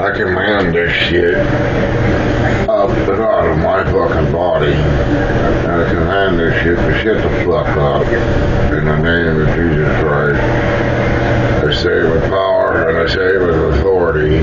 I command this shit up and out of my fucking body. And I command this shit to shut the fuck up. In the name of Jesus Christ. I say it with power and I say it with authority.